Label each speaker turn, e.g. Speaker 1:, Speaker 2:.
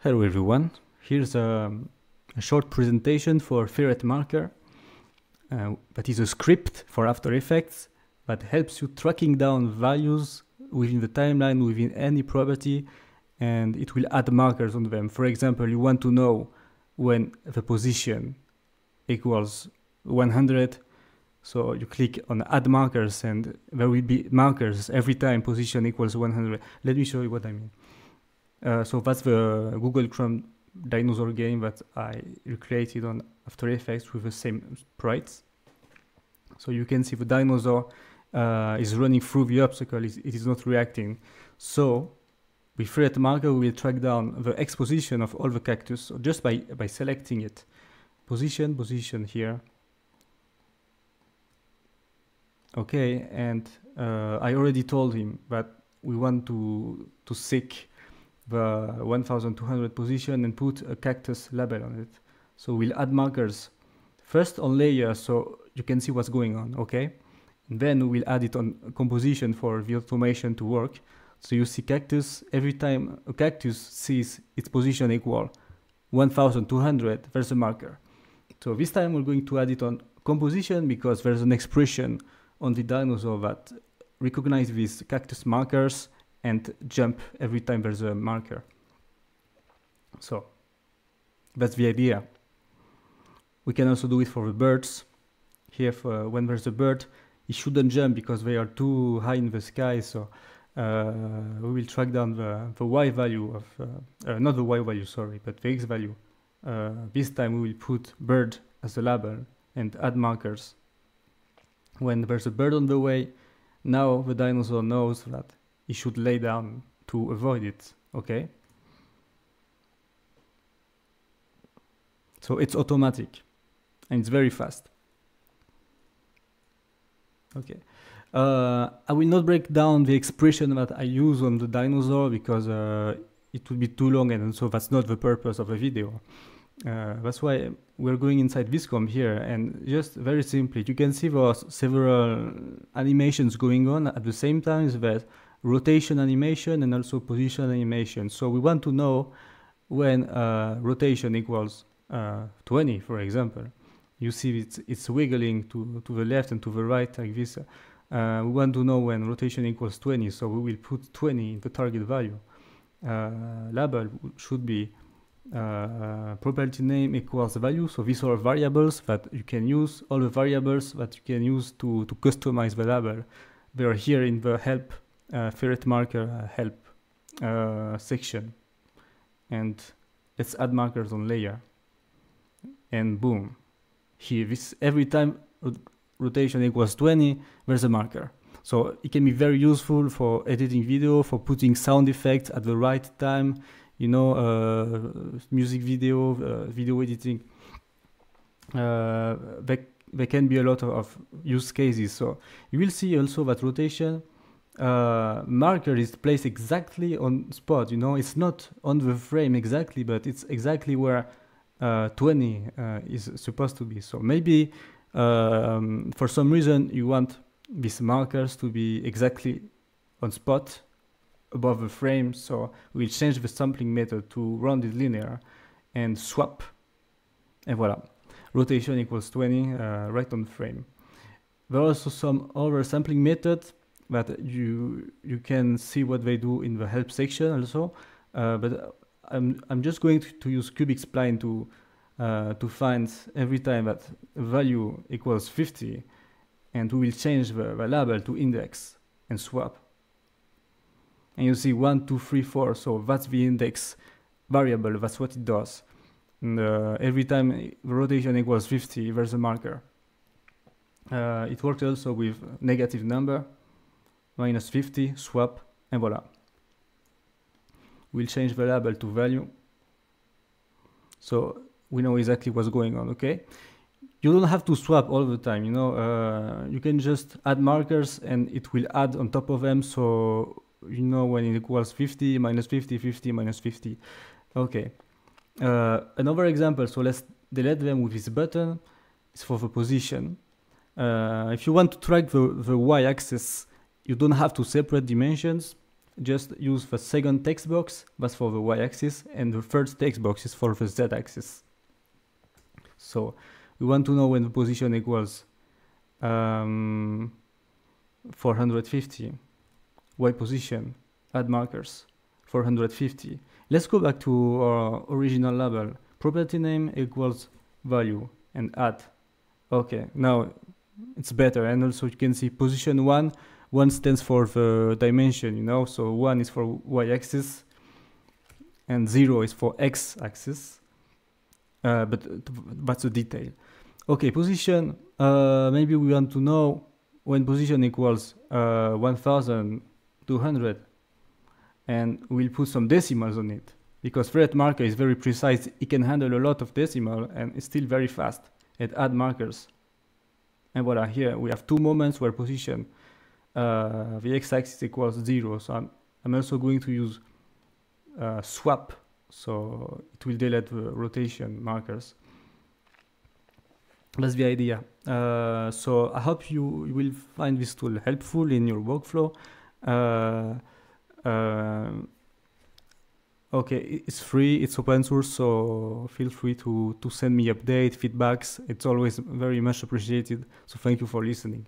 Speaker 1: Hello everyone, here's a, a short presentation for Ferret Marker uh, that is a script for After Effects that helps you tracking down values within the timeline within any property and it will add markers on them. For example, you want to know when the position equals 100 so you click on add markers and there will be markers every time position equals 100. Let me show you what I mean. Uh, so that's the Google Chrome dinosaur game that I recreated on After Effects with the same sprites. So you can see the dinosaur uh, is running through the obstacle, it is not reacting. So with Ferret Marker, we will track down the x position of all the cactus just by, by selecting it. Position, position here, okay and uh, I already told him that we want to to seek the 1200 position and put a cactus label on it. So we'll add markers first on layer so you can see what's going on okay? And then we'll add it on composition for the automation to work. So you see cactus every time a cactus sees its position equal 1200 there's a marker. So this time we're going to add it on composition because there's an expression on the dinosaur that recognizes these cactus markers and jump every time there's a marker. So that's the idea. We can also do it for the birds. Here, for, when there's a bird, it shouldn't jump because they are too high in the sky. So uh, we will track down the, the y value of, uh, uh, not the y value, sorry, but the x value. Uh, this time we will put bird as a label and add markers when there's a bird on the way, now the dinosaur knows that he should lay down to avoid it, okay? So it's automatic and it's very fast. Okay. Uh, I will not break down the expression that I use on the dinosaur because uh, it would be too long and so that's not the purpose of the video. Uh, that's why we're going inside this comp here and just very simply you can see there are several animations going on at the same time there's rotation animation and also position animation so we want to know when uh, rotation equals uh, 20 for example you see it's, it's wiggling to, to the left and to the right like this uh, we want to know when rotation equals 20 so we will put 20 in the target value uh, label should be uh, property name equals value. So these are variables that you can use, all the variables that you can use to, to customize the label. They are here in the help uh, ferret marker uh, help uh, section. And let's add markers on layer. And boom, here this every time rotation equals 20, there's a marker. So it can be very useful for editing video, for putting sound effects at the right time, you know, uh, music video, uh, video editing. Uh, there, there can be a lot of, use cases. So you will see also that rotation uh, marker is placed exactly on spot. You know, it's not on the frame exactly, but it's exactly where uh, 20 uh, is supposed to be. So maybe um, for some reason you want these markers to be exactly on spot above the frame. So we'll change the sampling method to rounded linear and swap. And voila, rotation equals 20 uh, right on the frame. There are also some other sampling methods that you you can see what they do in the help section also. Uh, but I'm I'm just going to, to use cubic spline to uh, to find every time that value equals 50, and we will change the, the label to index and swap and you see one, two, three, four. So that's the index variable. That's what it does. And uh, every time the rotation equals 50, there's a marker. Uh, it works also with negative number, minus 50, swap, and voila. We'll change the label to value. So we know exactly what's going on, okay? You don't have to swap all the time, you know, uh, you can just add markers and it will add on top of them. So you know when it equals 50 minus 50 50 minus 50 okay uh, another example so let's delete them with this button It's for the position uh, if you want to track the, the y-axis you don't have to separate dimensions just use the second text box, that's for the y-axis, and the third text box is for the z-axis. So we want to know when the position equals um, 450, y position, add markers, 450. Let's go back to our original label. Property name equals value and add. Okay, now it's better. And also you can see position one, one stands for the dimension, you know, so one is for y-axis and zero is for x-axis. Uh, but that's a detail. Okay, position, uh, maybe we want to know when position equals uh, 1200 and we'll put some decimals on it because ferret marker is very precise. It can handle a lot of decimal and it's still very fast. It add markers. And voila, here we have two moments where position uh, the x-axis equals zero. So I'm, I'm also going to use uh, swap. So it will delete the rotation markers. That's the idea. Uh, so I hope you, you, will find this tool helpful in your workflow. Uh, uh, okay, it's free, it's open source, so feel free to, to send me update, feedbacks. It's always very much appreciated. So thank you for listening.